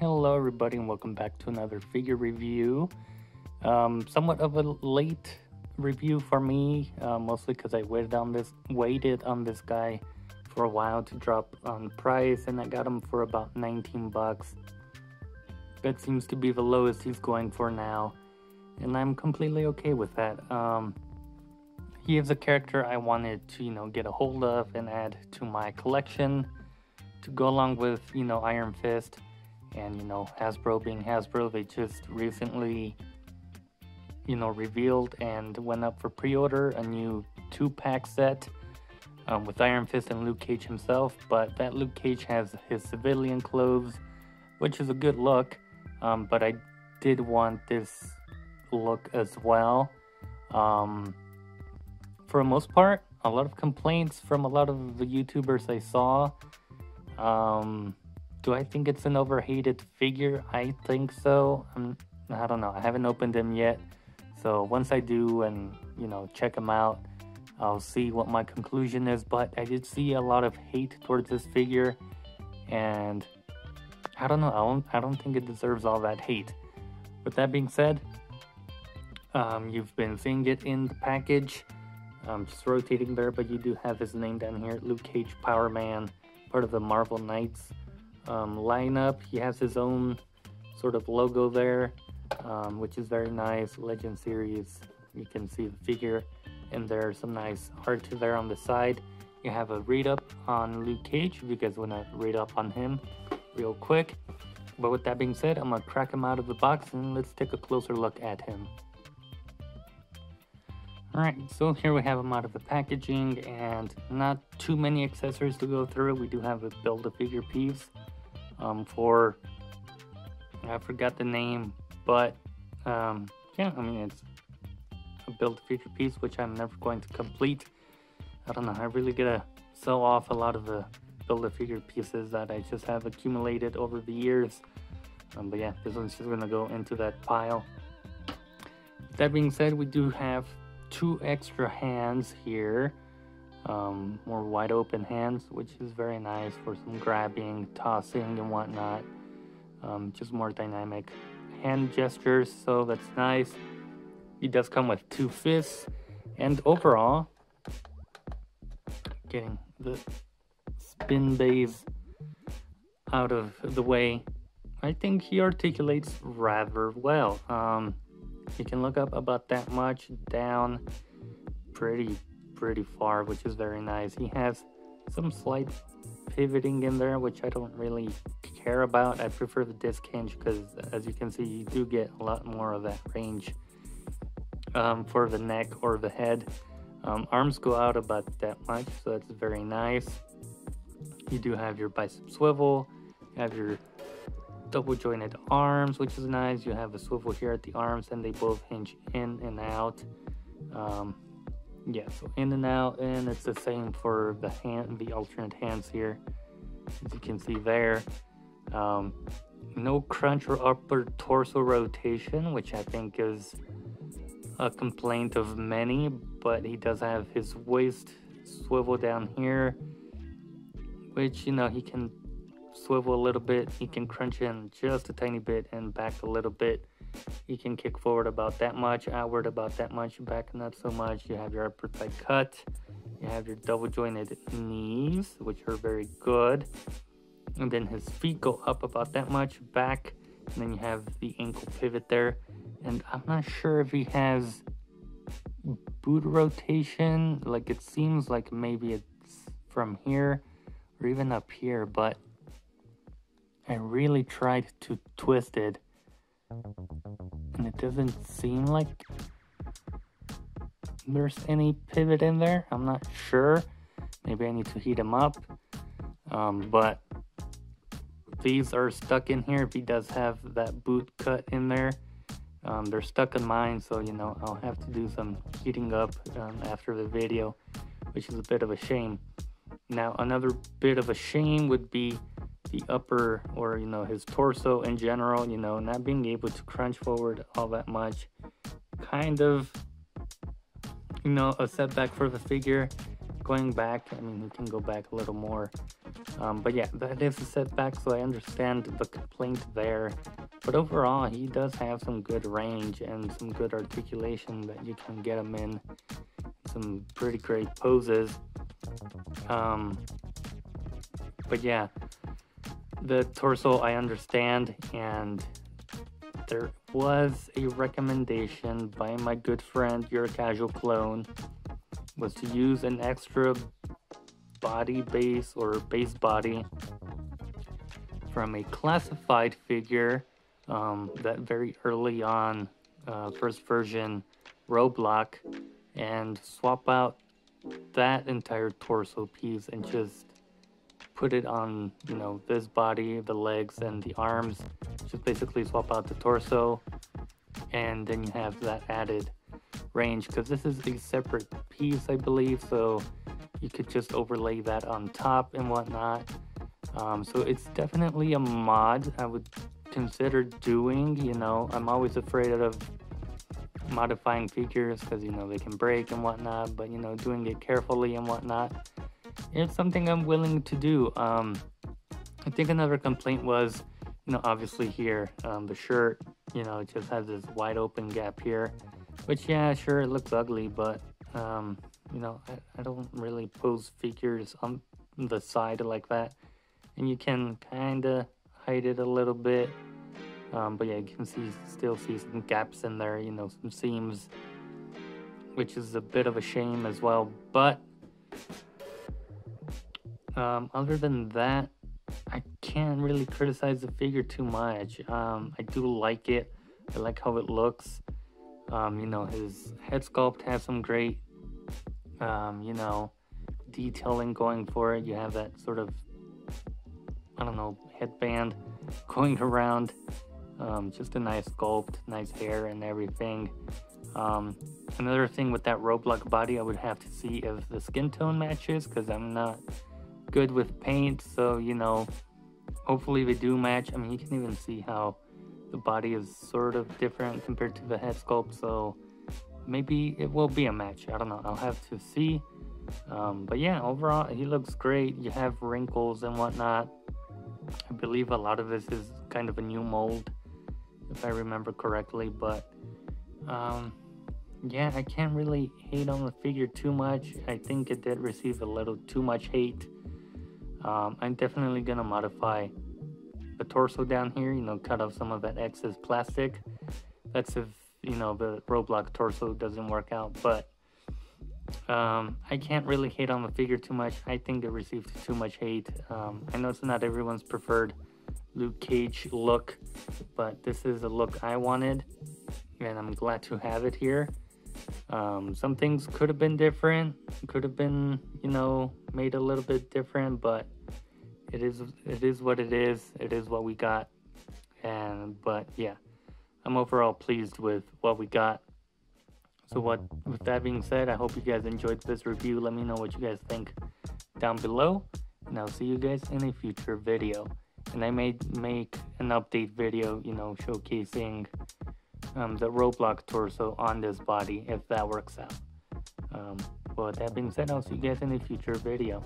Hello, everybody, and welcome back to another figure review. Um, somewhat of a late review for me, uh, mostly because I waited on this waited on this guy for a while to drop on price, and I got him for about 19 bucks. That seems to be the lowest he's going for now, and I'm completely okay with that. Um, he is a character I wanted to, you know, get a hold of and add to my collection to go along with, you know, Iron Fist and, you know, Hasbro being Hasbro, they just recently, you know, revealed and went up for pre-order a new two-pack set um, with Iron Fist and Luke Cage himself, but that Luke Cage has his civilian clothes, which is a good look, um, but I did want this look as well. Um, for the most part, a lot of complaints from a lot of the YouTubers I saw. Um, do I think it's an overhated figure? I think so. I'm, I don't know. I haven't opened them yet. So once I do and, you know, check them out, I'll see what my conclusion is. But I did see a lot of hate towards this figure. And I don't know. I don't, I don't think it deserves all that hate. With that being said, um, you've been seeing it in the package. Um, just rotating there, but you do have his name down here, Luke Cage Power Man part of the Marvel Knights um, lineup. He has his own sort of logo there, um, which is very nice. Legend Series, you can see the figure, and there's some nice art there on the side. You have a read up on Luke Cage if you guys want to read up on him real quick. But with that being said, I'm to crack him out of the box and let's take a closer look at him. Alright, so here we have him out of the packaging and not too many accessories to go through. We do have a build-a-figure piece um, for, I forgot the name, but um, yeah, I mean, it's a build-a-figure piece, which I'm never going to complete. I don't know, I really gotta sell off a lot of the build-a-figure pieces that I just have accumulated over the years. Um, but yeah, this one's just gonna go into that pile. That being said, we do have two extra hands here. Um, more wide open hands, which is very nice for some grabbing, tossing, and whatnot. Um, just more dynamic hand gestures, so that's nice. He does come with two fists, and overall, getting the spin bays out of the way, I think he articulates rather well. Um, you can look up about that much down pretty pretty far which is very nice he has some slight pivoting in there which I don't really care about I prefer the disc hinge because as you can see you do get a lot more of that range um, for the neck or the head um, arms go out about that much so that's very nice you do have your bicep swivel you have your double jointed arms, which is nice. You have a swivel here at the arms and they both hinge in and out. Um, yeah, so in and out, and it's the same for the hand, the alternate hands here, as you can see there. Um, no crunch or upper torso rotation, which I think is a complaint of many, but he does have his waist swivel down here, which, you know, he can swivel a little bit, he can crunch in just a tiny bit and back a little bit. He can kick forward about that much, outward about that much, back not so much. You have your upper thigh cut. You have your double jointed knees, which are very good. And then his feet go up about that much, back. And then you have the ankle pivot there. And I'm not sure if he has boot rotation. Like it seems like maybe it's from here or even up here, but I really tried to twist it and it doesn't seem like there's any pivot in there. I'm not sure. Maybe I need to heat them up. Um, but these are stuck in here. If he does have that boot cut in there, um, they're stuck in mine. So, you know, I'll have to do some heating up um, after the video, which is a bit of a shame. Now, another bit of a shame would be the upper or you know his torso in general you know not being able to crunch forward all that much kind of you know a setback for the figure going back. I mean, he can go back a little more. Um, but yeah, that is a setback, so I understand the complaint there. But overall, he does have some good range and some good articulation that you can get him in. Some pretty great poses. Um, but yeah, the torso I understand, and there was a recommendation by my good friend, your casual clone, was to use an extra body base or base body from a classified figure um, that very early on, uh, first version Roadblock, and swap out that entire torso piece and just put it on, you know, this body, the legs, and the arms. Just basically swap out the torso, and then you have that added range because this is a separate piece, I believe. So you could just overlay that on top and whatnot. Um, so it's definitely a mod I would consider doing. You know, I'm always afraid of modifying figures because you know they can break and whatnot, but you know, doing it carefully and whatnot, it's something I'm willing to do. Um, I think another complaint was, you know, obviously here, um, the shirt, you know, just has this wide open gap here, which yeah, sure, it looks ugly, but um, you know, I, I don't really pose figures on the side like that. And you can kind of hide it a little bit. Um, but yeah, you can see still see some gaps in there, you know, some seams, which is a bit of a shame as well. But um, other than that, I can't really criticize the figure too much. Um, I do like it. I like how it looks. Um, you know, his head sculpt has some great um, you know, detailing going for it. You have that sort of, I don't know, headband going around. Um, just a nice sculpt, nice hair and everything. Um, another thing with that Roadblock body, I would have to see if the skin tone matches because I'm not good with paint. So, you know, hopefully they do match. I mean, you can even see how the body is sort of different compared to the head sculpt. So, maybe it will be a match. I don't know. I'll have to see. Um, but yeah, overall, he looks great. You have wrinkles and whatnot. I believe a lot of this is kind of a new mold, if I remember correctly. But um, yeah, I can't really hate on the figure too much. I think it did receive a little too much hate. Um, I'm definitely gonna modify the torso down here. You know, cut off some of that excess plastic. That's if you know the Roadblock torso doesn't work out. But um, I can't really hate on the figure too much. I think it received too much hate. Um, I know it's not everyone's preferred Luke Cage look, but this is a look I wanted, and I'm glad to have it here. Um, some things could have been different, could have been, you know, made a little bit different, but it is it is what it is. It is what we got, and but yeah. I'm overall pleased with what we got. So what with that being said, I hope you guys enjoyed this review. Let me know what you guys think down below. And I'll see you guys in a future video. And I may make an update video, you know, showcasing um, the Roadblock torso on this body if that works out. Um, but that being said, I'll see you guys in a future video.